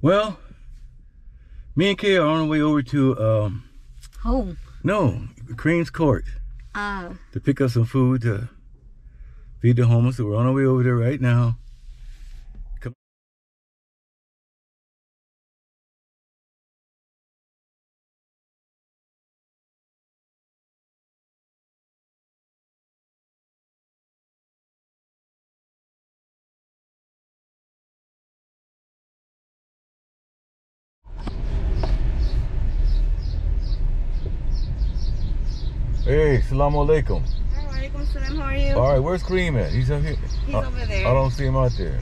Well, me and Kaye are on our way over to um Home. no Cranes Court Ah. to pick up some food to feed the homeless. So we're on our way over there right now. Hey, salam alaikum. Alaikum salam. How are you? All right, where's Kareem at? He's up here. He's Uh, over there. I don't see him out there.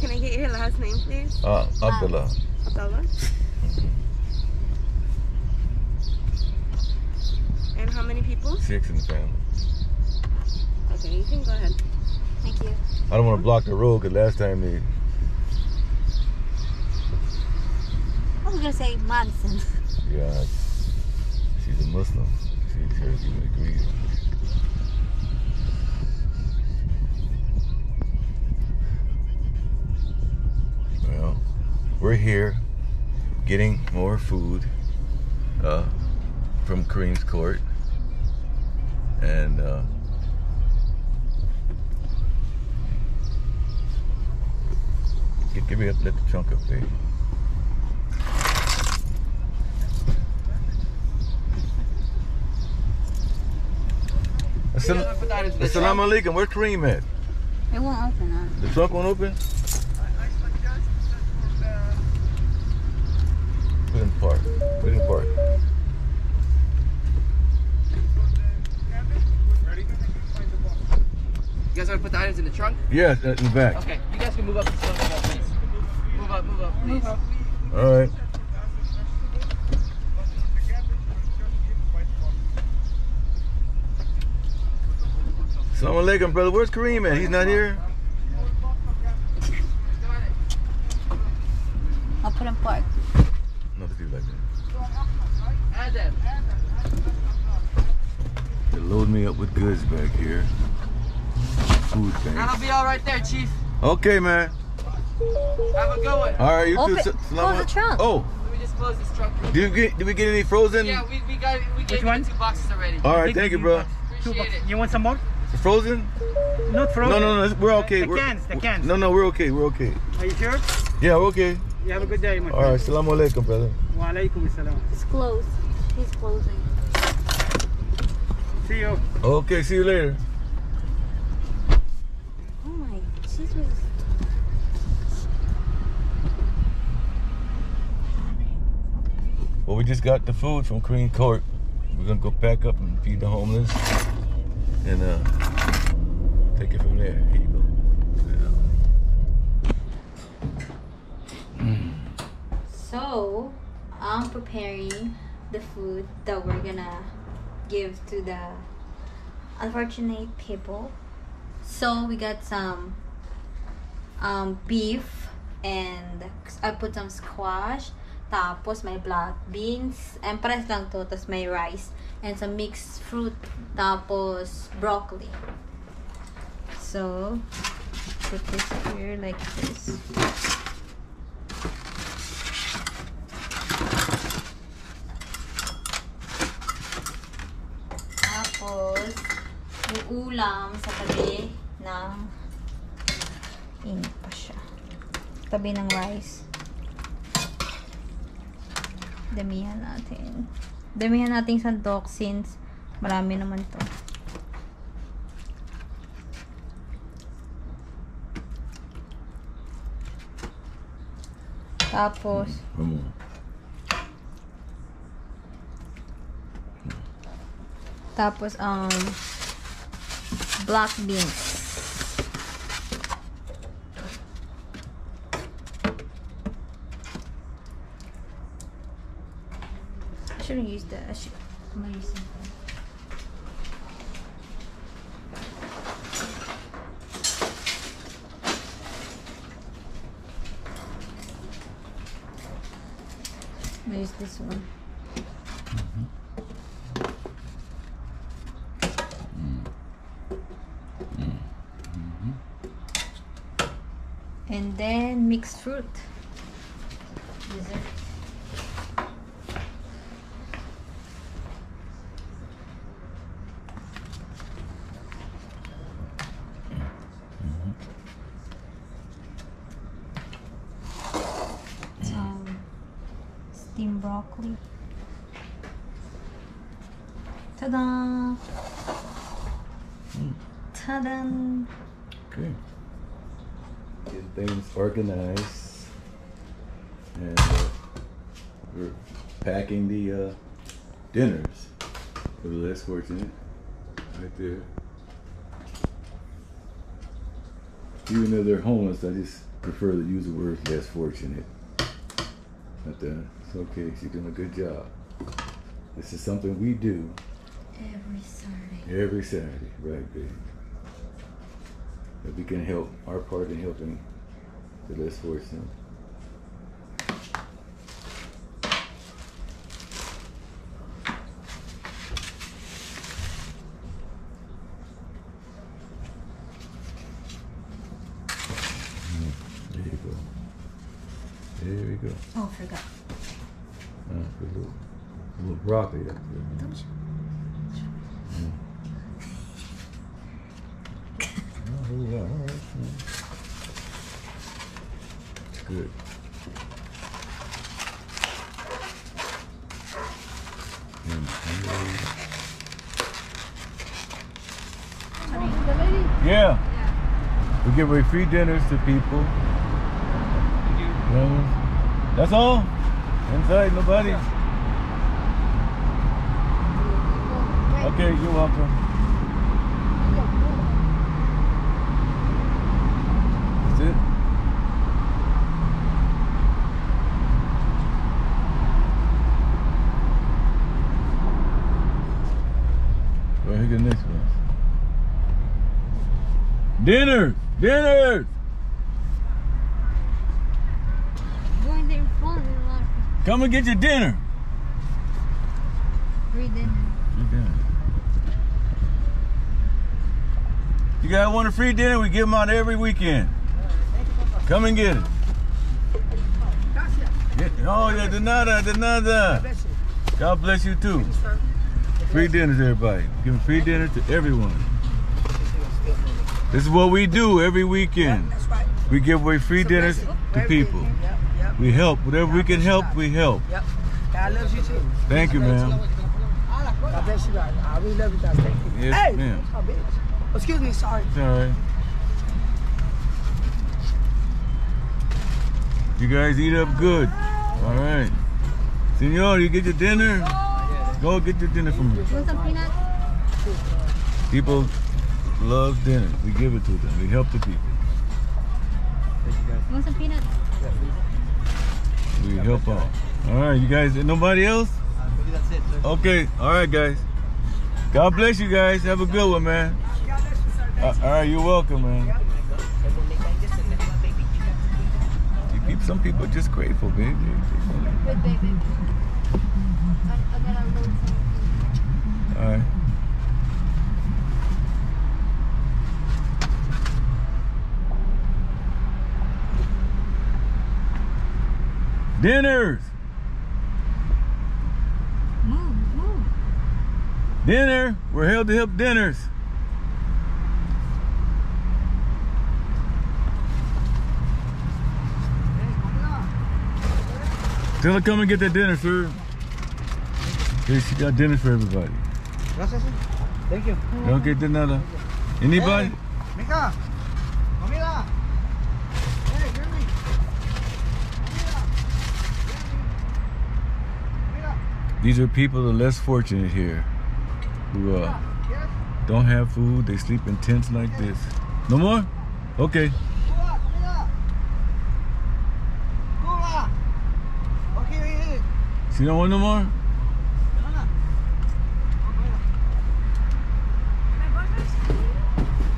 Can I get your last name, please? Uh, Abdullah. Abdullah. And how many people? Six in the family. Okay, you can go ahead. Thank you. I don't want to block the road because last time they. I was gonna say Manson. Yeah, she's a Muslim. Well, we're here getting more food uh, from Kareem's Court. And uh, give, me a little the trunk up Assalamu alaikum. Where's Kareem at? It won't open up. The trunk won't open? Put in park. Put in park. You guys want to put the items in the trunk? Yes, in the back. Okay, you guys can move up and move up, please. Move up, move up, please. All right. Assalamu alaikum, brother. Where's Kareem at? He's not here? I'll put him park. Not to do like that. Add. They load me up with goods back here. Food That'll be all right there, Chief. Okay, man. Have a good one. All right, you Open- too. close Assalamu- the trunk. Oh, Let me just close this trunk. real did we get did we get any frozen? Yeah, we, we got we gave you one? two boxes already. All right, thank you, bro. Two Appreciate it. You want some more? Frozen? Not frozen. No, no, no. We're okay. The we're, cans, the cans. No, no, we're okay. We're okay. Are you sure? Yeah, we're okay. You have a good day, my All right. friend. Assalamu alaikum, brother. Wa alaikum assalam. It's closed. He's closing. See you. Okay, see you later. Oh my Jesus. Well, we just got the food from Green Court. We're gonna go pack up and feed the homeless, and uh, Here you go. So, I'm preparing the food that we're gonna give to the unfortunate people. So, we got some um, beef and I put some squash. Tapos may black beans. And pares lang to. Tapos may rice. And some mixed fruit. Tapos broccoli. So, put this here like this. Tapos, yung ulam sa tabi ng init pa siya. Tabi ng rice. Damihan natin. Damihan natin sandok since marami naman to. Tapos, on. Tapos, um, black beans. I shouldn't use that. I should. I'm gonna use something. Gonna use this one. Mm-hmm. Mm-hmm. Mm-hmm. And then mixed fruit. Broccoli. Ta-da! Ta-da! Okay. Get things organized. And uh, we're packing the uh, dinners for the less fortunate. Right there. Even though they're homeless, I just prefer to use the word less fortunate. But uh, it's okay. She's doing a good job. This is something we do Every Saturday. every Saturday, right, baby? That we can help our part in helping the less fortunate. Mm, There you go. There we go. Oh, forgot. Uh, a little, a little broccoli. That's good. Don't you? Whole lot. All right. yeah. It's good. And- Yeah. We give away free dinners to people. Dinners. That's all. Inside, nobody. Okay, you're welcome. That's it. Get the next one. Dinner! Dinner! Going there in front a lot of Come and get your dinner. Free dinner. You guys want a free dinner? We give them out every weekend. Come and get it. Get, oh yeah, de nada, de nada. God bless you too. Free dinners, everybody. Giving free dinner to everyone. This is what we do every weekend. We give away free dinners to people. We help. Whatever we can help, we help. God loves you too. Thank you, ma'am. God bless you guys. I really love you guys. Thank you. Yes, hey, ma'am. Bitch. Excuse me. Sorry. It's all right. You guys eat up good. All right. Senor, you get your dinner? Go get your dinner from me. Want some peanuts? People love dinner. We give it to them. We help the people. Want some peanuts? We help out. All right, you guys. Nobody else? Uh, that's it, sir. Okay. All right, guys. God bless you guys. Have a good one, man. God bless you, sir. Uh, all right, you're welcome, man. Some people are just grateful, baby. Wait, baby. I, I gotta load some. All right. Dinners! Move, move. Dinner! We're held to help dinners. Tell her come and get that dinner, sir. Here, she got dinner for everybody. Gracias, sir. Thank you. Don't get nada. Anybody? Mika, comida. Hey, give me. Comida. Comida. These are people that are less fortunate here who uh, don't have food. They sleep in tents like this. No more? Okay. Cuba, comida. Cuba. Okay, okay. Don't want no more?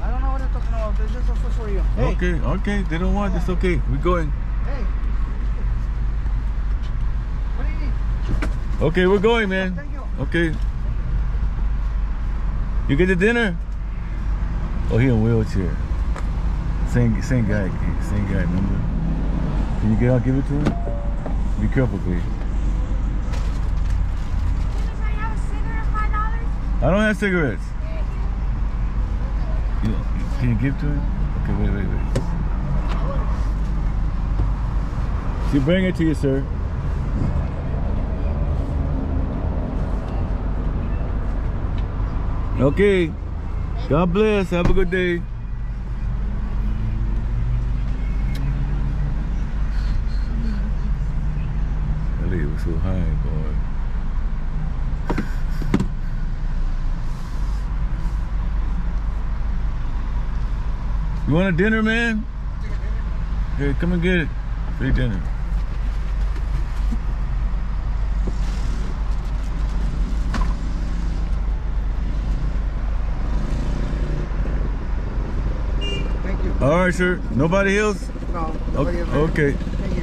I don't know what they're talking about. This is also for you. Hey. Okay, okay. They don't want It's Okay. We're going. Hey. What do you need? Okay, we're going, man. Thank you. Okay. You get the dinner? Oh, he in wheelchair. Same same guy, same guy. Remember? Can you get out? Give it to him. Be careful, please. I don't have cigarettes. You, can you give to him? Okay, wait, wait, wait. She bring it to you, sir. Okay. God bless. Have a good day. That lady was so high, boy. Want a dinner, man? Here, come and get it. Free dinner. Thank you. All right, sir. Nobody else? No, nobody Okay. else. okay. Thank you.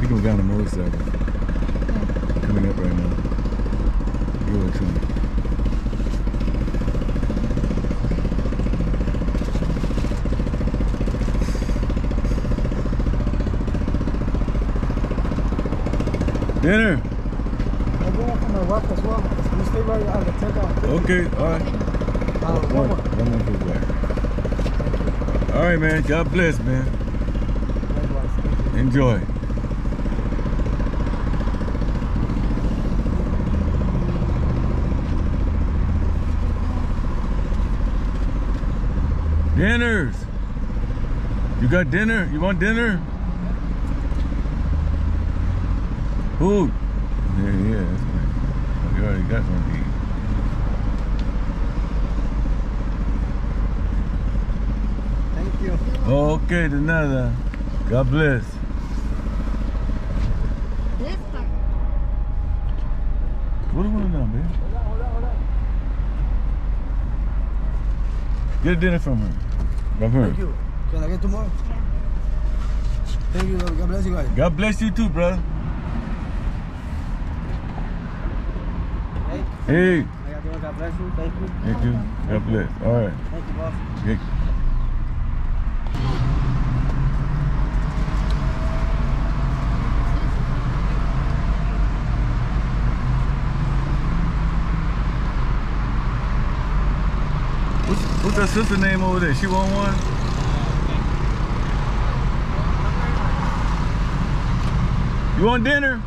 He going down the motorcycle. Coming up right now. Give it to me. Dinner. I go one for my wife as well. You stay right out of the take out. Okay, all right. Uh, one One, more. one more for back. All right, man. God bless, man. Likewise. Enjoy. Dinners. You got dinner? You want dinner? Food. Yeah, yeah, that's right. You already got something to eat. Thank you. Okay, de nada. God bless. This part. What are you doing now, babe? Get a dinner from her. From her. Thank you. Can I get tomorrow? Yeah. Thank you. God bless you guys. God bless you too, brother. Hey, I got you. God bless you. Thank you. thank you. God bless. All right. Thank you, boss. Yeah. What's, what's that sister name over there? She want one? You want dinner?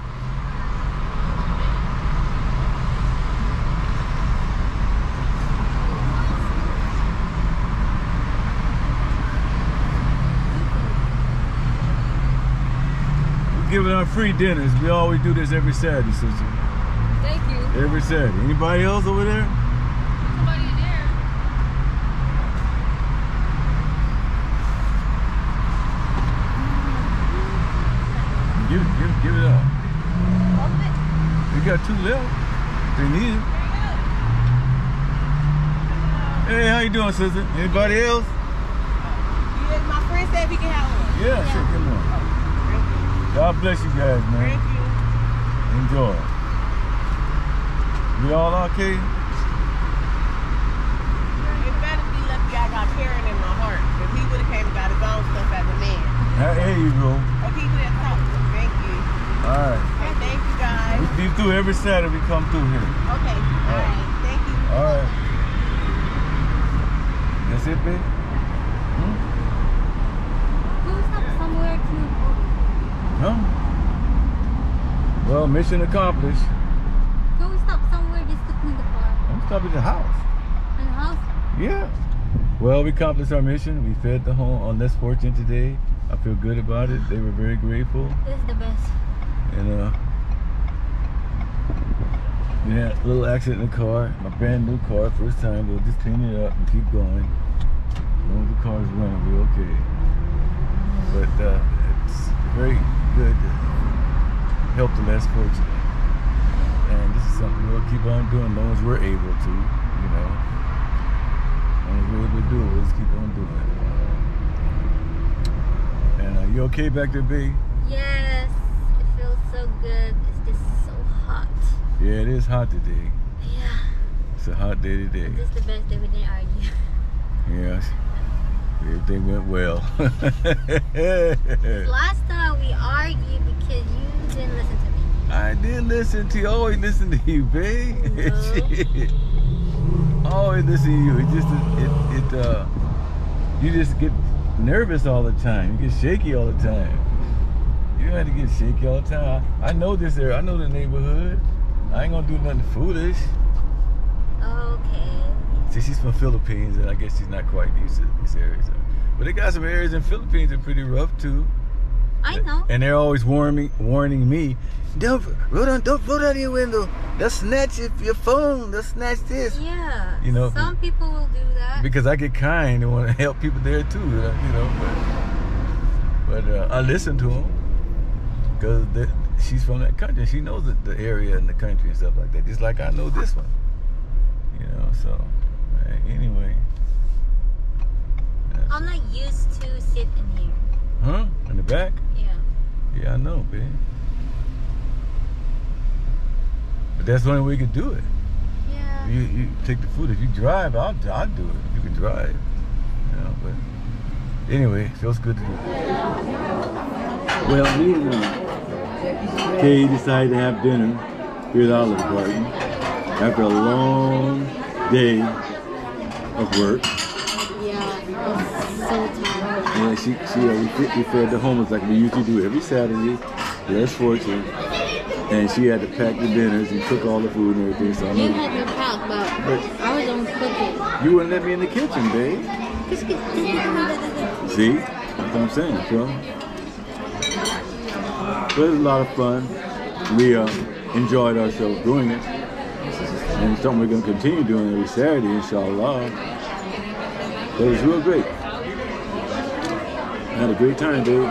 Giving out free dinners. We always do this every Saturday, sister. Thank you. Every Saturday. Anybody else over there? Somebody in there. Give it, give it, give it up. We got two left. They need it. Hey, how you doing, sister? Anybody else? my friend said we can have one. Yeah, sure, come on. God bless you guys, man. Thank you. Enjoy. We all okay? It better be lucky I got Karen in my heart. Because he would have came and got his own stuff as a man. Hey, Here you go. Okay, he would have talked. Thank you. All right. Okay, thank you guys. We be through every Saturday. We come through here. Okay, all right. Thank you. All right. That's it, babe? Hmm? Can we stop somewhere to No? Mission accomplished. Can we stop somewhere just to clean the car I'm stopping at the house. the house? Yeah. Well, we accomplished our mission. We fed the home on Less Fortune today. I feel good about it. They were very grateful. This is the best. And uh a little accident in the car. My brand new car, first time. We'll just clean it up and keep going. As long as the car's running, we're okay. But uh, it's very good help the less fortunate. And this is something we'll keep on doing as long as we're able to, you know. As long as we're able to do it, we'll just keep on doing it. And uh, you okay back there, B? Yes. It feels so good. It's just so hot. Yeah, it is hot today. Yeah. It's a hot day today. This is the best day we didn't argue. Yes. Everything went well. last time we argued didn't listen to me. I did listen to you. Always listen to you, babe. Shit. Always listen to you. It just it it uh you just get nervous all the time. You get shaky all the time. You don't have to get shaky all the time. I, I know this area. I know the neighborhood. I ain't gonna do nothing foolish. Okay. See, she's from Philippines, and I guess she's not quite used to these areas. But they got some areas in Philippines that are pretty rough too. I know. And they're always warning warning me, don't roll down, don't roll down your window. They'll snatch your, your phone. They'll snatch this. Yeah. You know, Some people will do that. Because I get kind and want to help people there too, uh, you know. But, but uh, I listen to them because she's from that country. She knows the, the area and the country and stuff like that. Just like I know this one, you know. So uh, anyway. I'm not used to sitting here. Huh? In the back? Yeah. Yeah, I know, babe. But that's the only way you can do it. Yeah. You, you take the food. If you drive, I'll, I'll do it. If you can drive. You know, but anyway, it feels good to do. Well, me and uh, Kaye decided to have dinner here at Olive Garden after a long day of work. Yeah. It's so tired. Yeah, she, she uh, we, fed, we fed the homeless like we usually do every Saturday. Less fortune. And she had to pack the dinners and cook all the food and everything. So I You had me packed, but I was on cooking. you wouldn't let me in the kitchen, babe. Just get- just get- See? That's what I'm saying, so. But it was a lot of fun. We uh, enjoyed ourselves doing it. And it's something we're going to continue doing every Saturday, inshallah. But it was real great. Had a great time, babe.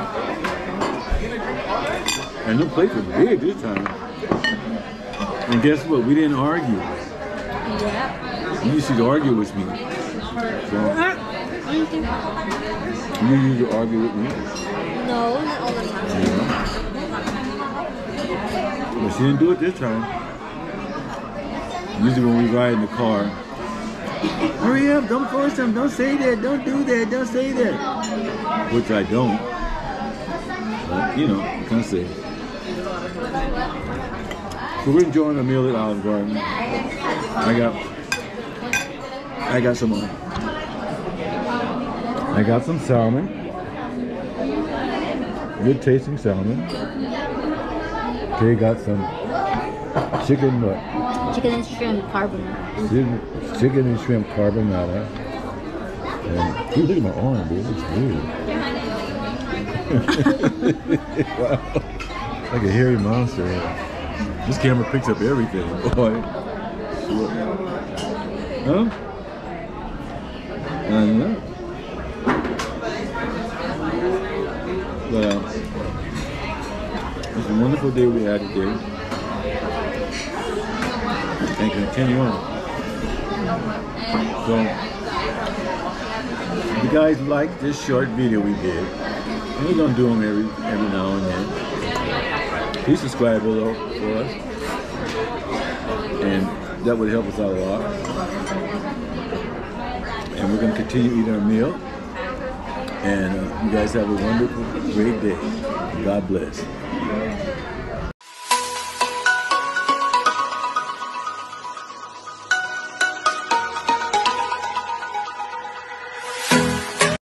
And the place was big this time. And guess what? We didn't argue. Yeah. You used to argue with me. So, you used to argue with me. No, not all the time. But she didn't do it this time. Usually when we ride in the car, hurry up, don't force them, don't say that, don't do that, don't say that. Which I don't. But, you know, can say. So we're enjoying a meal at Olive Garden. I got, I got some, uh, I got some salmon. Good tasting salmon. Kaye got some chicken what? Chicken and shrimp carbonara. Chicken, chicken and shrimp carbonara. And look at my arm, dude. It's weird. wow. Like a hairy monster. This camera picks up everything, boy. Huh? I know. Uh, it's a wonderful day we had today. And continue on. So, if you guys like this short video we did, and we're gonna do them every every now and then. Please subscribe below for us, and that would help us out a lot. And we're gonna continue eating our meal. And uh, you guys have a wonderful, great day. God bless.